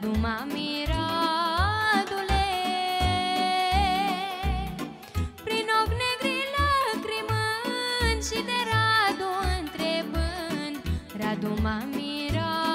Radu mami, Radule Prin ochi negri lacrimând Și de Radu întrebând Radu mami, Radule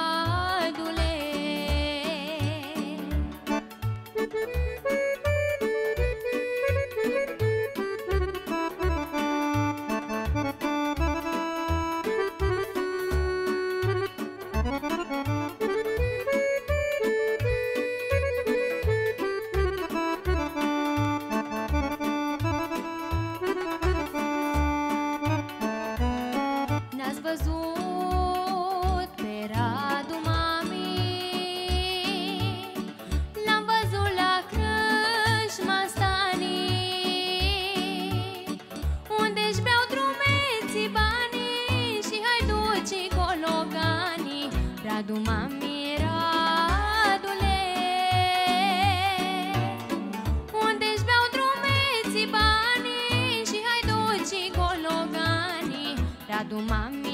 Radu, mami, Radule Unde-și beau drumeții banii Și hai duci gologanii. Radu, mami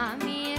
mami.